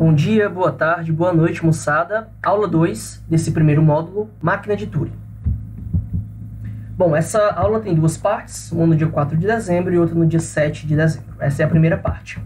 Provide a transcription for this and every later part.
Bom dia, boa tarde, boa noite, moçada. Aula 2 desse primeiro módulo, máquina de Turing. Bom, essa aula tem duas partes, uma no dia 4 de dezembro e outra no dia 7 de dezembro. Essa é a primeira parte.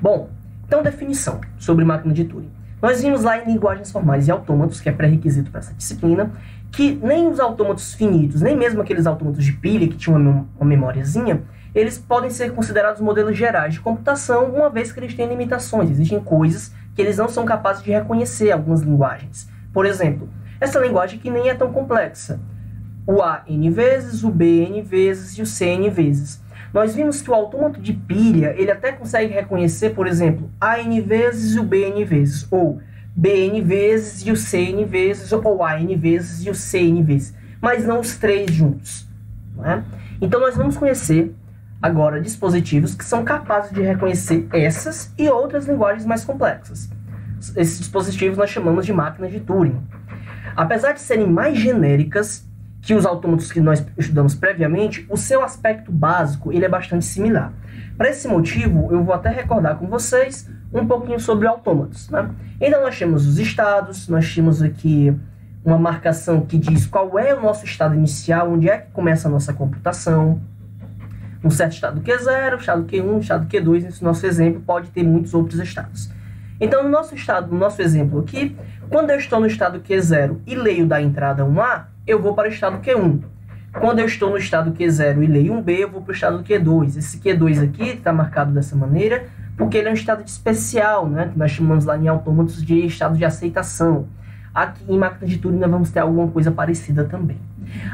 Bom, então definição sobre máquina de Turing. Nós vimos lá em linguagens formais e autômatos, que é pré-requisito para essa disciplina, que nem os autômatos finitos, nem mesmo aqueles autômatos de pilha que tinham uma, uma memóriazinha, eles podem ser considerados modelos gerais de computação, uma vez que eles têm limitações. Existem coisas que eles não são capazes de reconhecer algumas linguagens. Por exemplo, essa linguagem que nem é tão complexa. O A N vezes, o B N vezes e o C N vezes. Nós vimos que o autômato de pilha, ele até consegue reconhecer, por exemplo, A N vezes e o B N vezes, ou B N vezes e o C N vezes, ou A N vezes e o C N vezes, mas não os três juntos. É? Então nós vamos conhecer agora dispositivos que são capazes de reconhecer essas e outras linguagens mais complexas. Esses dispositivos nós chamamos de máquinas de Turing. Apesar de serem mais genéricas que os autômatos que nós estudamos previamente, o seu aspecto básico ele é bastante similar. Para esse motivo, eu vou até recordar com vocês um pouquinho sobre autômatos. Né? Então nós temos os estados, nós temos aqui uma marcação que diz qual é o nosso estado inicial, onde é que começa a nossa computação, um certo estado Q0, estado Q1, estado Q2, nesse nosso exemplo pode ter muitos outros estados. Então, no nosso estado, no nosso exemplo aqui, quando eu estou no estado Q0 e leio da entrada 1A, eu vou para o estado Q1. Quando eu estou no estado Q0 e leio um B, eu vou para o estado Q2. Esse Q2 aqui está marcado dessa maneira porque ele é um estado especial, né? que nós chamamos lá em autômatos de estado de aceitação. Aqui em máquina de Turing nós vamos ter alguma coisa parecida também.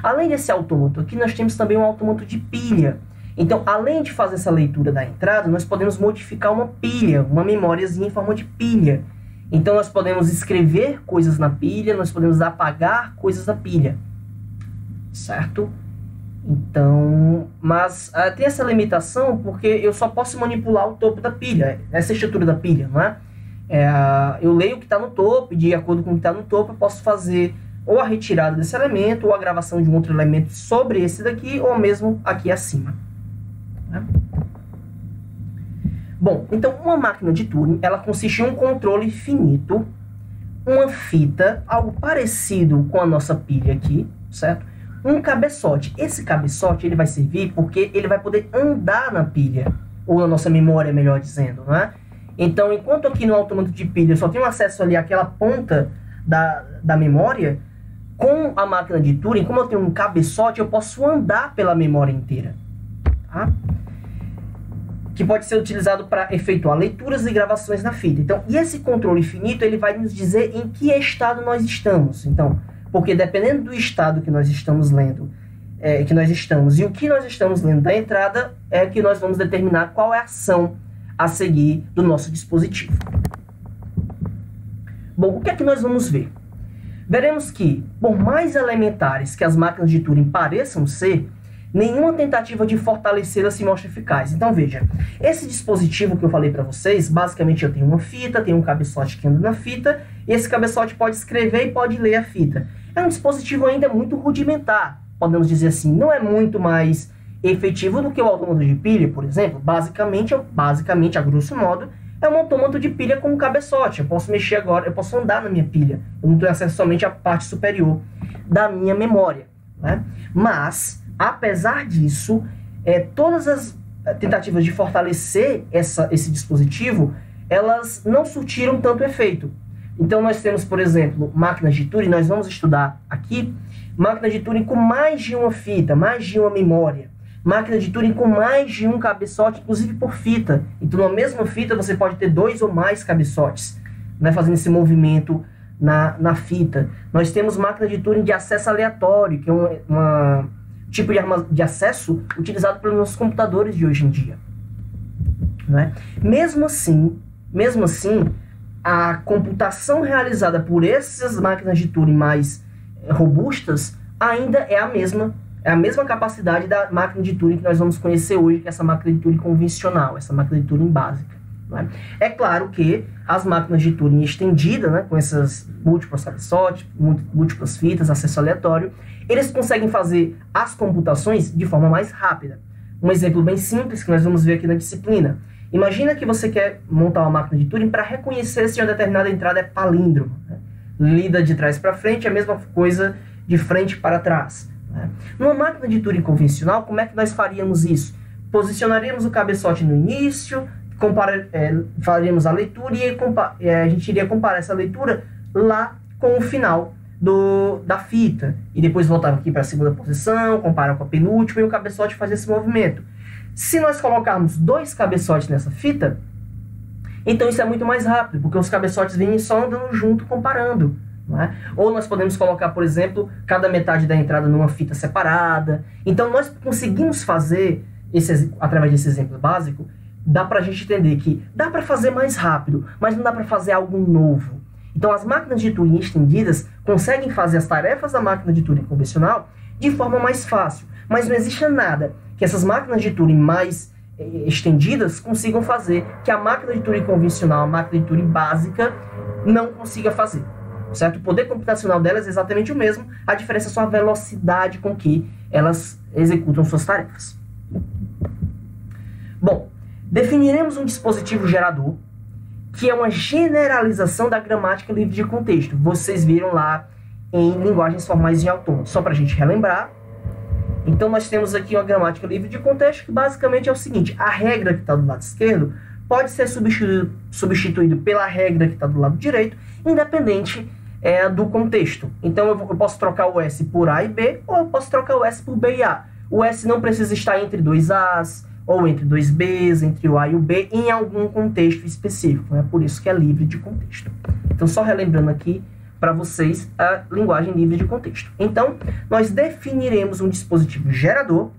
Além desse autômato aqui, nós temos também um autômato de pilha, então, além de fazer essa leitura da entrada, nós podemos modificar uma pilha, uma memóriazinha em forma de pilha. Então, nós podemos escrever coisas na pilha, nós podemos apagar coisas da pilha. Certo? Então, mas uh, tem essa limitação porque eu só posso manipular o topo da pilha, essa estrutura da pilha, não é? é eu leio o que está no topo de acordo com o que está no topo eu posso fazer ou a retirada desse elemento ou a gravação de um outro elemento sobre esse daqui ou mesmo aqui acima. Né? Bom, então uma máquina de Turing, ela consiste em um controle finito, uma fita, algo parecido com a nossa pilha aqui, certo? Um cabeçote. Esse cabeçote ele vai servir porque ele vai poder andar na pilha, ou na nossa memória, melhor dizendo, não é? Então, enquanto aqui no autômato de pilha eu só tenho acesso ali àquela ponta da, da memória, com a máquina de Turing, como eu tenho um cabeçote, eu posso andar pela memória inteira. Tá? que pode ser utilizado para efetuar leituras e gravações na fita. Então, e esse controle finito, ele vai nos dizer em que estado nós estamos. Então, porque dependendo do estado que nós estamos lendo, é, que nós estamos e o que nós estamos lendo da entrada, é que nós vamos determinar qual é a ação a seguir do nosso dispositivo. Bom, o que é que nós vamos ver? Veremos que, por mais elementares que as máquinas de Turing pareçam ser, nenhuma tentativa de fortalecê-la se mostra eficaz. Então veja, esse dispositivo que eu falei para vocês, basicamente eu tenho uma fita, tenho um cabeçote que anda na fita, e esse cabeçote pode escrever e pode ler a fita. É um dispositivo ainda muito rudimentar, podemos dizer assim, não é muito mais efetivo do que o autômato de pilha, por exemplo. Basicamente, basicamente, a grosso modo, é um autômato de pilha com um cabeçote. Eu posso mexer agora, eu posso andar na minha pilha. Eu não tenho acesso somente à parte superior da minha memória. Né? Mas Apesar disso, é, todas as tentativas de fortalecer essa, esse dispositivo, elas não surtiram tanto efeito. Então nós temos, por exemplo, máquinas de Turing, nós vamos estudar aqui, máquinas de Turing com mais de uma fita, mais de uma memória. Máquina de Turing com mais de um cabeçote, inclusive por fita. Então, na mesma fita, você pode ter dois ou mais cabeçotes, né, fazendo esse movimento na, na fita. Nós temos máquina de Turing de acesso aleatório, que é uma, uma tipo de, de acesso utilizado pelos nossos computadores de hoje em dia. Né? Mesmo assim, mesmo assim, a computação realizada por essas máquinas de Turing mais eh, robustas ainda é a mesma, é a mesma capacidade da máquina de Turing que nós vamos conhecer hoje, que é essa máquina de Turing convencional, essa máquina de Turing básica. Né? É claro que as máquinas de Turing estendida, né, com essas múltiplas cabeçotes, múltiplas fitas, acesso aleatório, eles conseguem fazer as computações de forma mais rápida. Um exemplo bem simples que nós vamos ver aqui na disciplina. Imagina que você quer montar uma máquina de Turing para reconhecer se uma determinada entrada é palíndromo. Né? Lida de trás para frente é a mesma coisa de frente para trás. Né? Numa máquina de Turing convencional, como é que nós faríamos isso? Posicionaríamos o cabeçote no início, compara, é, faríamos a leitura e é, a gente iria comparar essa leitura lá com o final do, da fita. E depois voltava aqui para a segunda posição, compara com a penúltima e o cabeçote fazia esse movimento. Se nós colocarmos dois cabeçotes nessa fita, então isso é muito mais rápido, porque os cabeçotes vêm só andando junto, comparando. É? Ou nós podemos colocar, por exemplo, cada metade da entrada numa fita separada. Então nós conseguimos fazer, esse, através desse exemplo básico, dá para a gente entender que dá para fazer mais rápido, mas não dá para fazer algo novo. Então as máquinas de Turing estendidas conseguem fazer as tarefas da máquina de Turing convencional de forma mais fácil, mas não existe nada que essas máquinas de Turing mais eh, estendidas consigam fazer que a máquina de Turing convencional, a máquina de Turing básica, não consiga fazer. Certo? O poder computacional delas é exatamente o mesmo, a diferença é só a velocidade com que elas executam suas tarefas. Bom, definiremos um dispositivo gerador, que é uma generalização da gramática livre de contexto. Vocês viram lá em linguagens formais em autômato. Só para a gente relembrar, então nós temos aqui uma gramática livre de contexto que basicamente é o seguinte: a regra que está do lado esquerdo pode ser substituído, substituído pela regra que está do lado direito, independente é, do contexto. Então eu, eu, posso trocar o S por A e B, ou eu posso trocar o S por B e A. O S não precisa estar entre dois As, ou entre dois Bs, entre o A e o B, em algum contexto específico. É né? por isso que é livre de contexto. Então, só relembrando aqui, para vocês a linguagem livre de contexto. Então, nós definiremos um dispositivo gerador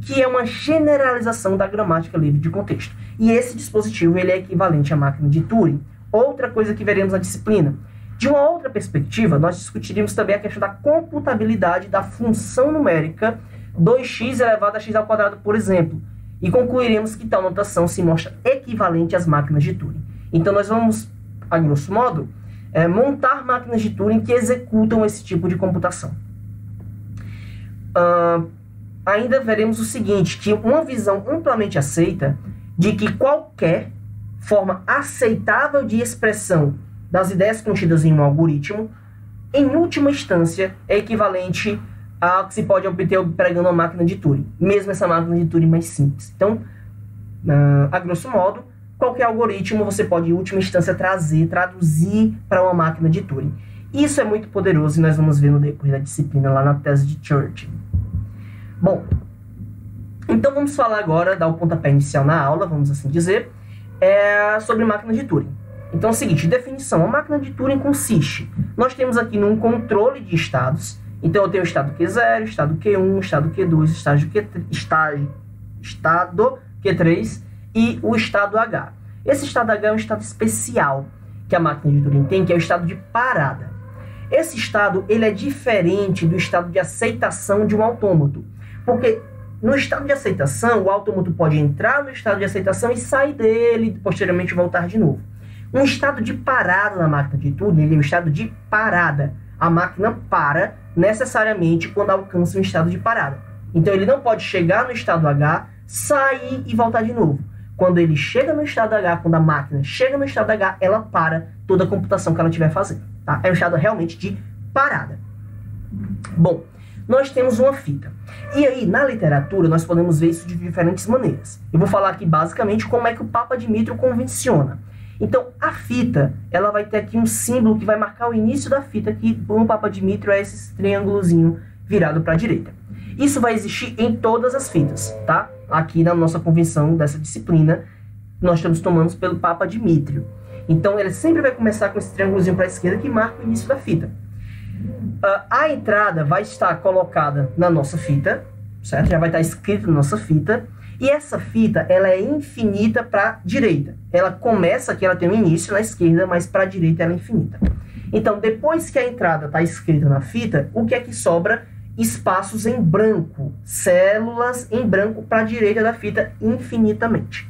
que é uma generalização da gramática livre de contexto. E esse dispositivo ele é equivalente à máquina de Turing. Outra coisa que veremos na disciplina. De uma outra perspectiva, nós discutiríamos também a questão da computabilidade da função numérica 2x elevado a x ao quadrado, por exemplo. E concluiremos que tal notação se mostra equivalente às máquinas de Turing. Então, nós vamos, a grosso modo, é, montar máquinas de Turing que executam esse tipo de computação. Uh, ainda veremos o seguinte, que uma visão amplamente aceita de que qualquer forma aceitável de expressão das ideias contidas em um algoritmo, em última instância, é equivalente ao que se pode obter empregando uma máquina de Turing, mesmo essa máquina de Turing mais simples. Então, uh, a grosso modo, qualquer algoritmo você pode, em última instância, trazer, traduzir para uma máquina de Turing. Isso é muito poderoso e nós vamos ver no decorrer da disciplina lá na tese de Church. Bom, então vamos falar agora, dar o pontapé inicial na aula, vamos assim dizer, é sobre máquina de Turing. Então é o seguinte, definição, a máquina de Turing consiste, nós temos aqui num controle de estados, então eu tenho o estado Q0, estado Q1, estado Q2, estágio Q3, estágio, estado Q3 e o estado H. Esse estado H é um estado especial que a máquina de Turing tem, que é o estado de parada. Esse estado ele é diferente do estado de aceitação de um autômato, porque no estado de aceitação, o autômato pode entrar no estado de aceitação e sair dele e posteriormente voltar de novo. Um estado de parada na máquina de Turing ele é um estado de parada. A máquina para necessariamente quando alcança um estado de parada. Então ele não pode chegar no estado H, sair e voltar de novo. Quando ele chega no estado H, quando a máquina chega no estado H, ela para toda a computação que ela estiver fazendo. Tá? É um estado realmente de parada. Bom, nós temos uma fita. E aí, na literatura, nós podemos ver isso de diferentes maneiras. Eu vou falar aqui basicamente como é que o Papa Dimitrio convenciona. Então, a fita, ela vai ter aqui um símbolo que vai marcar o início da fita, que no Papa Dimitrio é esse triângulozinho virado para a direita. Isso vai existir em todas as fitas, tá? aqui na nossa convenção dessa disciplina, nós estamos tomando pelo Papa Dimitrio. Então, ele sempre vai começar com esse triângulozinho para a esquerda que marca o início da fita. Uh, a entrada vai estar colocada na nossa fita, certo? Já vai estar escrito na nossa fita. E essa fita, ela é infinita para direita. Ela começa aqui, ela tem um início na esquerda, mas para a direita ela é infinita. Então, depois que a entrada está escrita na fita, o que é que sobra? espaços em branco, células em branco para a direita da fita infinitamente.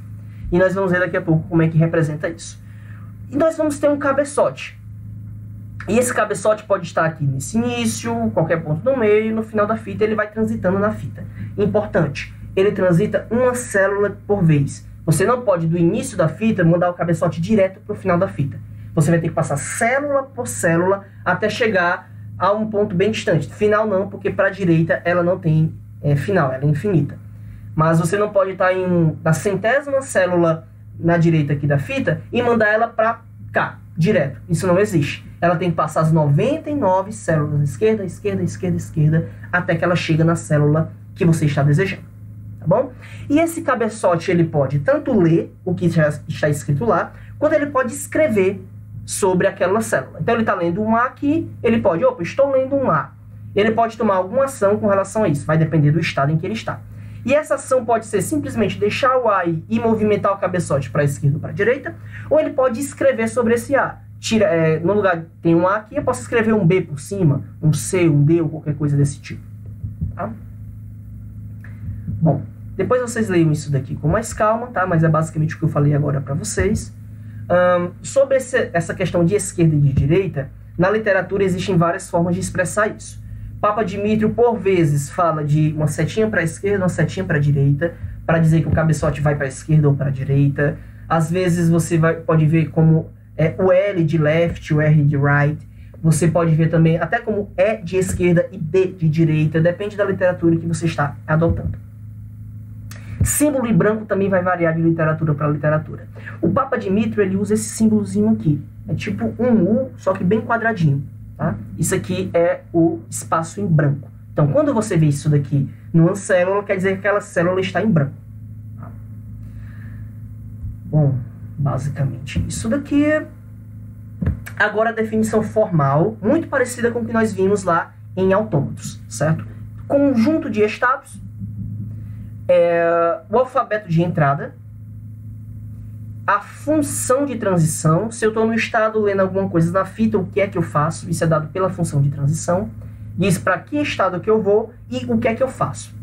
E nós vamos ver daqui a pouco como é que representa isso. E nós vamos ter um cabeçote. E esse cabeçote pode estar aqui nesse início, qualquer ponto no meio, no final da fita ele vai transitando na fita. Importante, ele transita uma célula por vez. Você não pode, do início da fita, mandar o cabeçote direto para o final da fita. Você vai ter que passar célula por célula até chegar a um ponto bem distante. Final não, porque para a direita ela não tem é, final, ela é infinita. Mas você não pode estar em, na centésima célula na direita aqui da fita e mandar ela para cá, direto. Isso não existe. Ela tem que passar as 99 células esquerda, esquerda, esquerda, esquerda, até que ela chega na célula que você está desejando. Tá bom? E esse cabeçote ele pode tanto ler o que já está escrito lá, quanto ele pode escrever sobre aquela célula. Então ele está lendo um A aqui, ele pode, opa, estou lendo um A. Ele pode tomar alguma ação com relação a isso, vai depender do estado em que ele está. E essa ação pode ser simplesmente deixar o A e movimentar o cabeçote para a esquerda ou para a direita, ou ele pode escrever sobre esse A. Tira, é, no lugar tem um A aqui, eu posso escrever um B por cima, um C, um D ou qualquer coisa desse tipo. Tá? Bom, depois vocês leiam isso daqui com mais calma, tá? Mas é basicamente o que eu falei agora para vocês. Um, sobre esse, essa questão de esquerda e de direita, na literatura existem várias formas de expressar isso. Papa Dimitrio, por vezes, fala de uma setinha para a esquerda, uma setinha para a direita, para dizer que o cabeçote vai para a esquerda ou para a direita. Às vezes você vai, pode ver como é, o L de left, o R de right. Você pode ver também até como E de esquerda e D de direita, depende da literatura que você está adotando. Símbolo em branco também vai variar de literatura para literatura. O Papa Dimitrio ele usa esse símbolozinho aqui. É tipo um U, só que bem quadradinho. Tá? Isso aqui é o espaço em branco. Então, quando você vê isso daqui numa célula, quer dizer que aquela célula está em branco. Tá? Bom, basicamente isso daqui. Agora a definição formal, muito parecida com o que nós vimos lá em autômatos, certo? Conjunto de estados, é, o alfabeto de entrada, a função de transição, se eu estou no estado lendo alguma coisa na fita, o que é que eu faço? Isso é dado pela função de transição. Diz para que estado que eu vou e o que é que eu faço.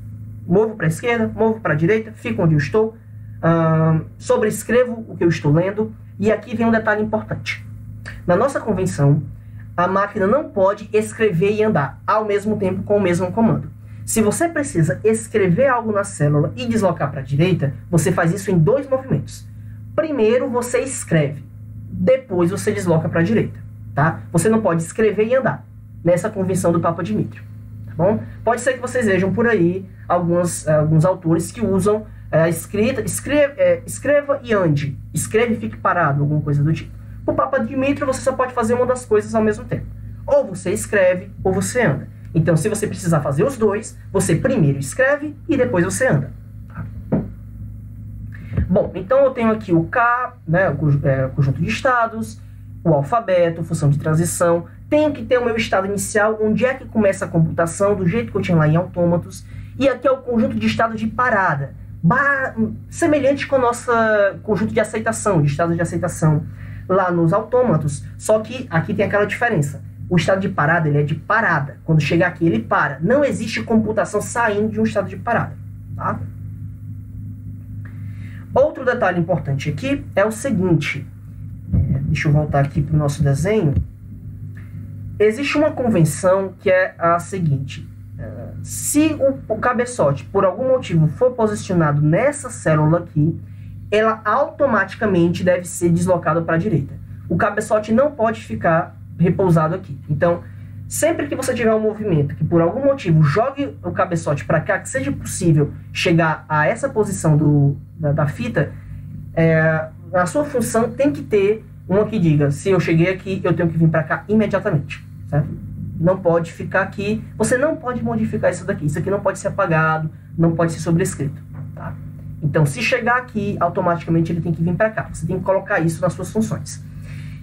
Movo para a esquerda, movo para a direita, fico onde eu estou, uh, sobrescrevo o que eu estou lendo. E aqui vem um detalhe importante. Na nossa convenção, a máquina não pode escrever e andar ao mesmo tempo com o mesmo comando. Se você precisa escrever algo na célula e deslocar para a direita, você faz isso em dois movimentos. Primeiro você escreve, depois você desloca para a direita, tá? Você não pode escrever e andar nessa convenção do Papa Dimitrio, tá bom? Pode ser que vocês vejam por aí alguns, autores que usam é, escrita, escreva, é, escreva e ande, escreve e fique parado, alguma coisa do tipo. O Papa Dimitrio você só pode fazer uma das coisas ao mesmo tempo. Ou você escreve ou você anda. Então, se você precisar fazer os dois, você primeiro escreve e depois você anda. Bom, então eu tenho aqui o K, né, o é, conjunto de estados, o alfabeto, função de transição. Tenho que ter o meu estado inicial, onde é que começa a computação, do jeito que eu tinha lá em autômatos. E aqui é o conjunto de estado de parada, semelhante com o nosso conjunto de aceitação, de estado de aceitação lá nos autômatos. Só que aqui tem aquela diferença. O estado de parada ele é de parada. Quando chegar aqui, ele para. Não existe computação saindo de um estado de parada. Tá? Outro detalhe importante aqui é o seguinte. É, deixa eu voltar aqui para o nosso desenho. Existe uma convenção que é a seguinte. É, se o, o cabeçote, por algum motivo, for posicionado nessa célula aqui, ela automaticamente deve ser deslocada para a direita. O cabeçote não pode ficar repousado aqui. Então, sempre que você tiver um movimento que por algum motivo jogue o cabeçote para cá, que seja possível chegar a essa posição do, da, da fita, é, a sua função tem que ter uma que diga: se eu cheguei aqui, eu tenho que vir para cá imediatamente. Certo? Não pode ficar aqui. Você não pode modificar isso daqui. Isso aqui não pode ser apagado, não pode ser sobrescrito. Tá? Então, se chegar aqui, automaticamente ele tem que vir para cá. Você tem que colocar isso nas suas funções.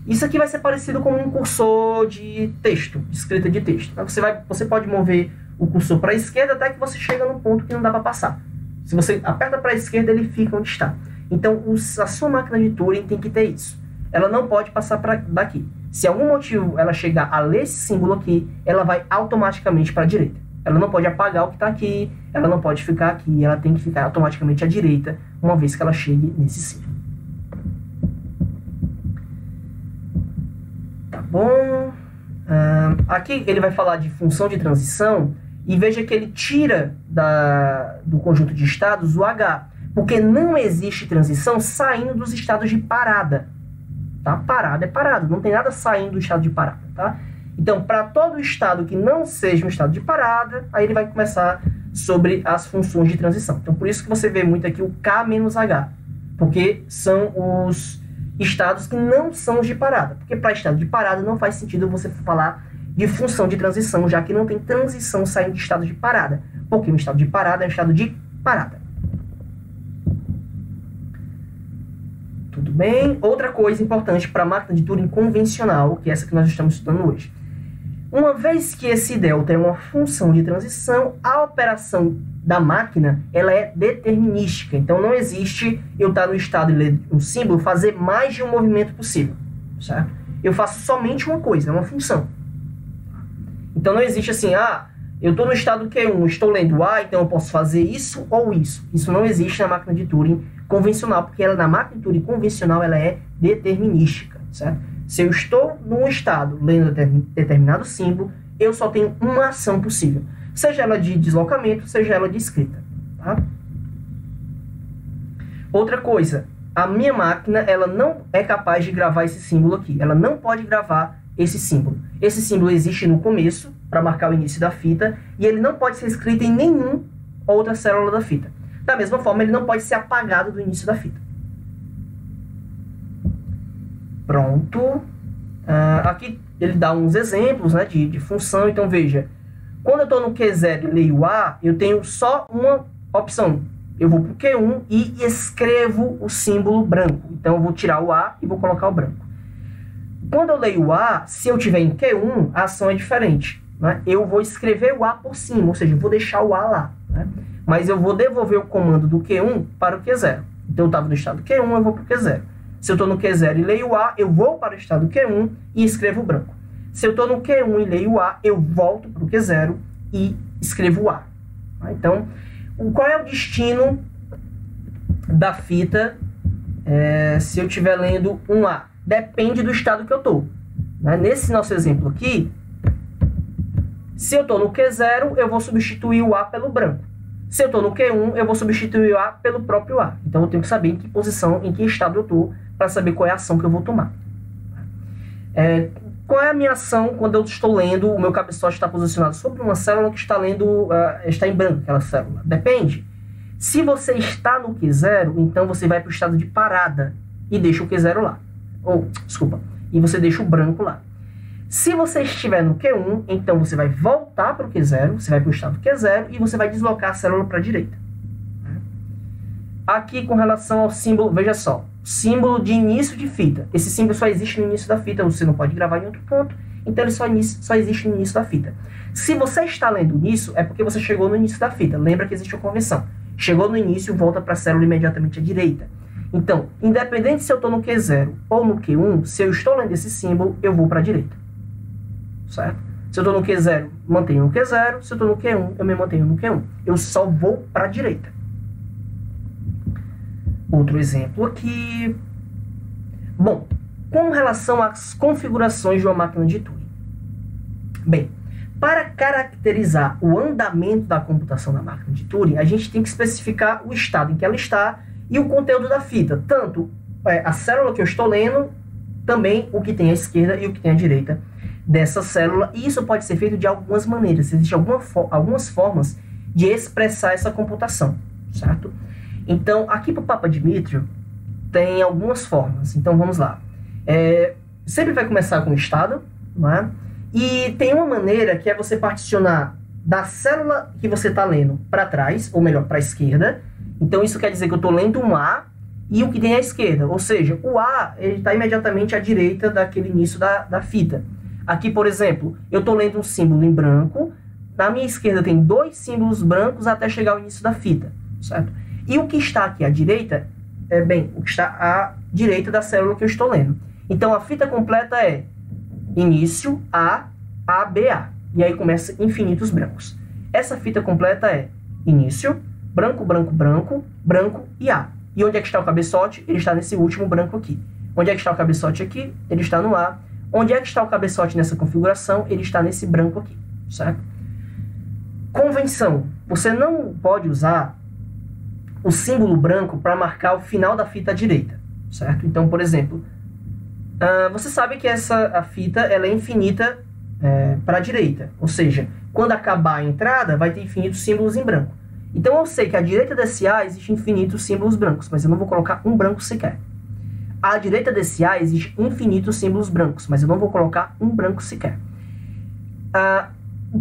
Isso aqui vai ser parecido com um cursor de texto, de escrita de texto. Então, você, vai, você pode mover o cursor para a esquerda até que você chega no ponto que não dá para passar. Se você aperta para a esquerda, ele fica onde está. Então, a sua máquina de Turing tem que ter isso. Ela não pode passar para daqui. Se algum motivo ela chegar a ler esse símbolo aqui, ela vai automaticamente para a direita. Ela não pode apagar o que está aqui, ela não pode ficar aqui, ela tem que ficar automaticamente à direita, uma vez que ela chegue nesse símbolo. Bom? Aqui ele vai falar de função de transição e veja que ele tira da, do conjunto de estados o H. Porque não existe transição saindo dos estados de parada. Tá? Parada é parada, não tem nada saindo do estado de parada, tá? Então, para todo estado que não seja um estado de parada, aí ele vai começar sobre as funções de transição. Então, por isso que você vê muito aqui o K menos H, porque são os estados que não são de parada. Porque para estado de parada não faz sentido você falar de função de transição, já que não tem transição saindo de estado de parada. Porque um estado de parada é um estado de parada. Tudo bem? Outra coisa importante para a máquina de Turing convencional, que é essa que nós estamos estudando hoje. Uma vez que esse delta é uma função de transição, a operação da máquina ela é determinística. Então não existe eu estar no estado e ler um símbolo fazer mais de um movimento possível, certo? Eu faço somente uma coisa, é uma função. Então não existe assim, ah, eu estou no estado Q1, estou lendo A, então eu posso fazer isso ou isso. Isso não existe na máquina de Turing convencional, porque ela na máquina de Turing convencional ela é determinística, certo? Se eu estou num estado lendo determinado símbolo, eu só tenho uma ação possível, seja ela de deslocamento, seja ela de escrita. Tá? Outra coisa, a minha máquina ela não é capaz de gravar esse símbolo aqui. Ela não pode gravar esse símbolo. Esse símbolo existe no começo, para marcar o início da fita, e ele não pode ser escrito em nenhuma outra célula da fita. Da mesma forma, ele não pode ser apagado do início da fita. Pronto. Uh, aqui ele dá uns exemplos né, de, de função. Então, veja. Quando eu estou no Q0 e leio A, eu tenho só uma opção. Eu vou para o Q1 e escrevo o símbolo branco. Então, eu vou tirar o A e vou colocar o branco. Quando eu leio A, se eu tiver em Q1, a ação é diferente. Né? Eu vou escrever o A por cima, ou seja, eu vou deixar o A lá. Né? Mas eu vou devolver o comando do Q1 para o Q0. Então, eu estava no estado Q1, eu vou para o Q0. Se eu estou no Q0 e leio A, eu vou para o estado Q1 e escrevo branco. Se eu estou no Q1 e leio A, eu volto para o Q0 e escrevo A. Tá? Então, qual é o destino da fita é, se eu estiver lendo um A? Depende do estado que eu estou. Né? Nesse nosso exemplo aqui, se eu estou no Q0, eu vou substituir o A pelo branco. Se eu estou no Q1, eu vou substituir o A pelo próprio A. Então eu tenho que saber em que posição, em que estado eu estou, para saber qual é a ação que eu vou tomar. É, qual é a minha ação quando eu estou lendo, o meu cabeçote está posicionado sobre uma célula que está lendo, uh, está em branco aquela célula? Depende. Se você está no Q0, então você vai para o estado de parada e deixa o Q0 lá. Ou, desculpa, e você deixa o branco lá. Se você estiver no Q1, então você vai voltar para o Q0, você vai para o estado Q0 e você vai deslocar a célula para a direita. Aqui com relação ao símbolo, veja só, símbolo de início de fita. Esse símbolo só existe no início da fita, você não pode gravar em outro canto, então ele só, só existe no início da fita. Se você está lendo nisso, é porque você chegou no início da fita. Lembra que existe uma convenção. Chegou no início, volta para a célula imediatamente à direita. Então, independente se eu estou no Q0 ou no Q1, se eu estou lendo esse símbolo, eu vou para a direita certo? Se eu estou no Q0, mantenho no Q0. Se eu estou no Q1, eu me mantenho no Q1. Eu só vou para a direita. Outro exemplo aqui. Bom, com relação às configurações de uma máquina de Turing. Bem, para caracterizar o andamento da computação da máquina de Turing, a gente tem que especificar o estado em que ela está e o conteúdo da fita. Tanto é, a célula que eu estou lendo, também o que tem à esquerda e o que tem à direita dessa célula, e isso pode ser feito de algumas maneiras. Existem alguma algumas formas de expressar essa computação, certo? Então, aqui para o Papa Dimitrio, tem algumas formas. Então, vamos lá. É, sempre vai começar com o estado, não é? E tem uma maneira que é você particionar da célula que você está lendo para trás, ou melhor, para a esquerda. Então, isso quer dizer que eu estou lendo um A e o que tem à esquerda. Ou seja, o A está imediatamente à direita daquele início da, da fita. Aqui, por exemplo, eu estou lendo um símbolo em branco, na minha esquerda tem dois símbolos brancos até chegar ao início da fita, certo? E o que está aqui à direita, é bem, o que está à direita da célula que eu estou lendo. Então, a fita completa é início A, A, B, A. E aí começa infinitos brancos. Essa fita completa é início, branco, branco, branco, branco e A. E onde é que está o cabeçote? Ele está nesse último branco aqui. Onde é que está o cabeçote aqui? Ele está no A. Onde é que está o cabeçote nessa configuração? Ele está nesse branco aqui, certo? Convenção. Você não pode usar o símbolo branco para marcar o final da fita à direita, certo? Então, por exemplo, uh, você sabe que essa a fita ela é infinita é, para a direita, ou seja, quando acabar a entrada vai ter infinitos símbolos em branco. Então eu sei que à direita desse A existe infinitos símbolos brancos, mas eu não vou colocar um branco sequer. À direita desse A existe infinitos símbolos brancos, mas eu não vou colocar um branco sequer. Ah,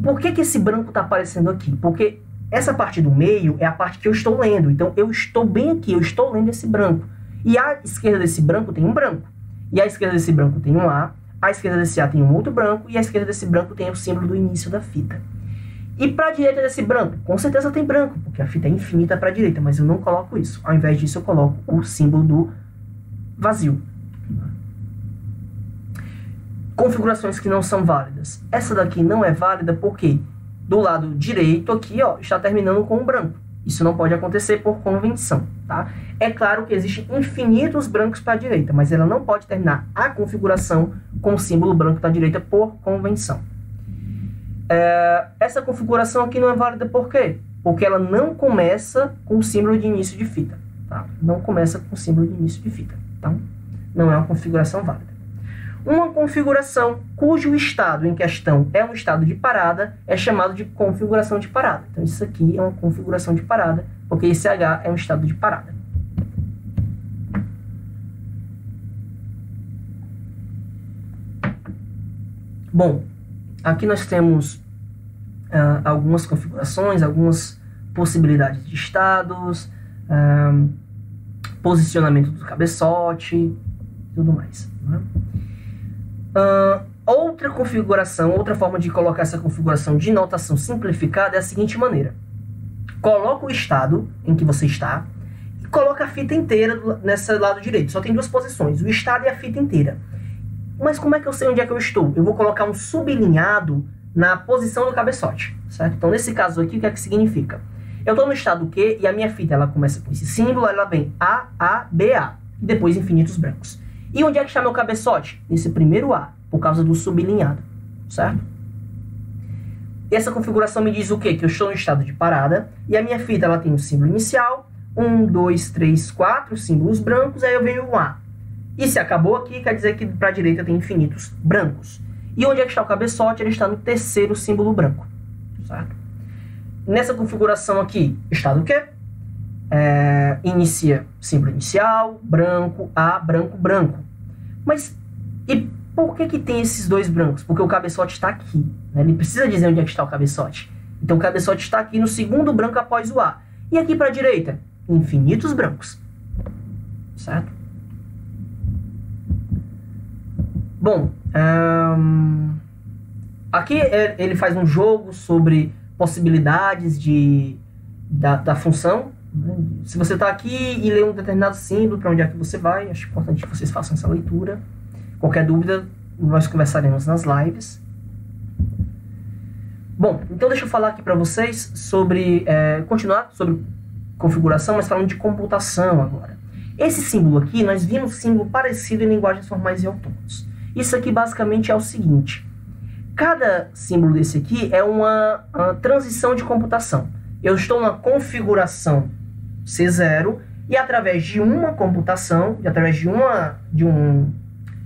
por que, que esse branco está aparecendo aqui? Porque essa parte do meio é a parte que eu estou lendo. Então eu estou bem aqui, eu estou lendo esse branco. E à esquerda desse branco tem um branco. E à esquerda desse branco tem um A. À esquerda desse A tem um outro branco. E à esquerda desse branco tem o símbolo do início da fita. E para a direita desse branco? Com certeza tem branco, porque a fita é infinita para a direita, mas eu não coloco isso. Ao invés disso, eu coloco o símbolo do vazio. Configurações que não são válidas. Essa daqui não é válida porque do lado direito aqui ó, está terminando com um branco. Isso não pode acontecer por convenção. Tá? É claro que existem infinitos brancos para a direita, mas ela não pode terminar a configuração com o símbolo branco para a direita por convenção. É, essa configuração aqui não é válida por quê? Porque ela não começa com o símbolo de início de fita. Tá? Não começa com o símbolo de início de fita. Então, não é uma configuração válida. Uma configuração cujo estado em questão é um estado de parada é chamado de configuração de parada. Então, isso aqui é uma configuração de parada, porque esse H é um estado de parada. Bom, aqui nós temos uh, algumas configurações, algumas possibilidades de estados, uh, posicionamento do cabeçote, tudo mais. Outra configuração, outra forma de colocar essa configuração de notação simplificada é a seguinte maneira. Coloca o estado em que você está e coloca a fita inteira nesse lado direito. Só tem duas posições, o estado e a fita inteira. Mas como é que eu sei onde é que eu estou? Eu vou colocar um sublinhado na posição do cabeçote, certo? Então, nesse caso aqui, o que é que significa? Eu estou no estado Q e a minha fita ela começa com esse símbolo, ela vem A, A, B, A, e depois infinitos brancos. E onde é que está meu cabeçote? Nesse primeiro A, por causa do sublinhado, certo? E essa configuração me diz o quê? Que eu estou no estado de parada e a minha fita ela tem o um símbolo inicial, um, dois, três, quatro símbolos brancos, aí eu venho um A. E se acabou aqui, quer dizer que para a direita tem infinitos brancos. E onde é que está o cabeçote? Ele está no terceiro símbolo branco. Certo? Nessa configuração aqui, está no quê? É, inicia símbolo inicial, branco, A, branco, branco. Mas e por que, que tem esses dois brancos? Porque o cabeçote está aqui. Né? Ele precisa dizer onde é que está o cabeçote. Então o cabeçote está aqui no segundo branco após o A. E aqui para a direita? Infinitos brancos. Certo? Bom, aqui é, ele faz um jogo sobre possibilidades de, da, da função. Se você está aqui e lê um determinado símbolo, para onde é que você vai, acho importante que vocês façam essa leitura. Qualquer dúvida, nós conversaremos nas lives. Bom, então deixa eu falar aqui para vocês sobre, é, continuar sobre configuração, mas falando de computação agora. Esse símbolo aqui, nós vimos símbolo parecido em linguagens formais e autômatos. Isso aqui basicamente é o seguinte: cada símbolo desse aqui é uma, uma transição de computação. Eu estou na configuração C0 e através de uma computação, e através de uma, de, um,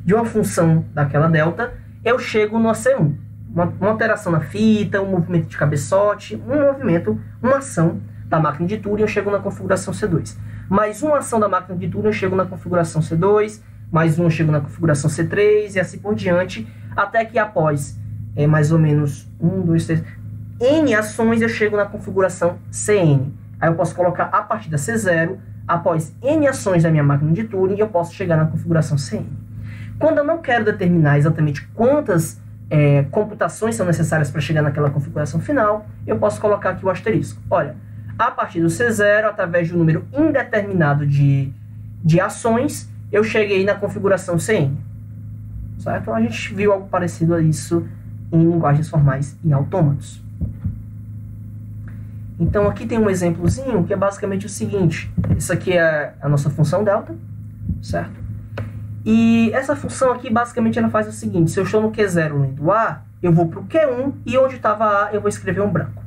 de uma função daquela delta, eu chego no C1. Uma, uma alteração na fita, um movimento de cabeçote, um movimento, uma ação da máquina de Turing, eu chego na configuração C2. Mais uma ação da máquina de Turing, eu chego na configuração C2 mais um chego na configuração C3 e assim por diante, até que após é, mais ou menos um, dois, três, N ações eu chego na configuração CN. Aí eu posso colocar a partir da C0, após N ações da minha máquina de Turing, eu posso chegar na configuração CN. Quando eu não quero determinar exatamente quantas é, computações são necessárias para chegar naquela configuração final, eu posso colocar aqui o asterisco. Olha, a partir do C0, através de um número indeterminado de, de ações, eu cheguei na configuração CN. Certo? A gente viu algo parecido a isso em linguagens formais e autômatos. Então aqui tem um exemplozinho que é basicamente o seguinte. Isso aqui é a nossa função delta, certo? E essa função aqui basicamente ela faz o seguinte, se eu estou no Q0 lendo A, eu vou para o Q1 e onde estava A eu vou escrever um branco.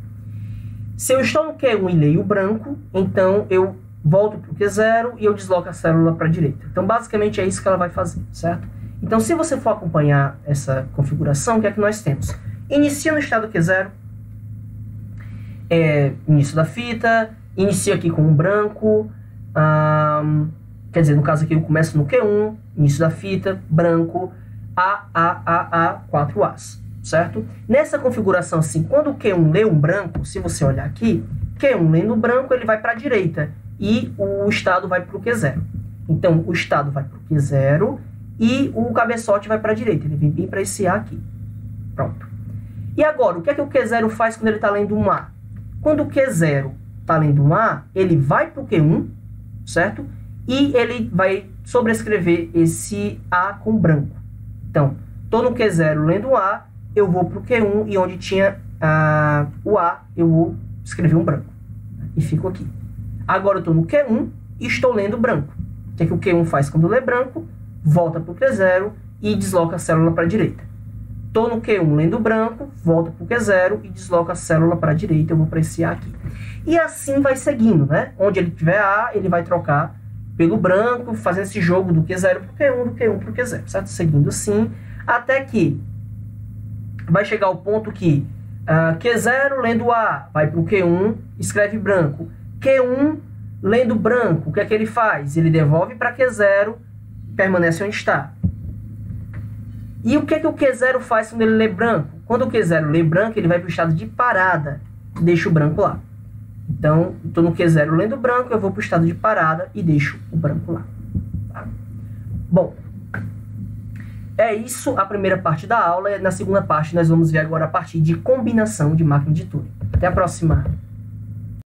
Se eu estou no Q1 e leio branco, então eu volto para o Q0 e eu desloco a célula para a direita. Então, basicamente, é isso que ela vai fazer, certo? Então, se você for acompanhar essa configuração, o que é que nós temos? Inicia no estado Q0, é, início da fita, inicia aqui com um branco, um, quer dizer, no caso aqui eu começo no Q1, início da fita, branco, A, A, A, A, 4 As, certo? Nessa configuração assim, quando o Q1 lê um branco, se você olhar aqui, Q1 lendo branco, ele vai para a direita e o estado vai para o Q0. Então, o estado vai para o Q0 e o cabeçote vai para a direita, ele vem bem para esse A aqui. Pronto. E agora, o que é que o Q0 faz quando ele está lendo um A? Quando o Q0 está lendo um A, ele vai para o Q1, certo? E ele vai sobrescrever esse A com branco. Então, estou no Q0 lendo A, eu vou para o Q1 e onde tinha ah, o A, eu vou escrever um branco. E fico aqui. Agora eu estou no Q1 e estou lendo branco. O que, é que o Q1 faz quando lê branco? Volta para o Q0 e desloca a célula para a direita. Estou no Q1 lendo branco, volta para o Q0 e desloca a célula para a direita, eu vou para esse A aqui. E assim vai seguindo, né? Onde ele tiver A, ele vai trocar pelo branco, fazendo esse jogo do Q0 para o Q1, do Q1 para o Q0, certo? Seguindo assim, até que vai chegar o ponto que uh, Q0 lendo A, vai para o Q1, escreve branco. Q1 lendo branco, o que é que ele faz? Ele devolve para Q0, permanece onde está. E o que, é que o Q0 faz quando ele lê branco? Quando o Q0 lê branco, ele vai para o estado de parada, deixa o branco lá. Então, estou no Q0 lendo branco, eu vou para o estado de parada e deixo o branco lá. Tá? Bom, é isso a primeira parte da aula. Na segunda parte, nós vamos ver agora a partir de combinação de máquina de Turing. Até a próxima!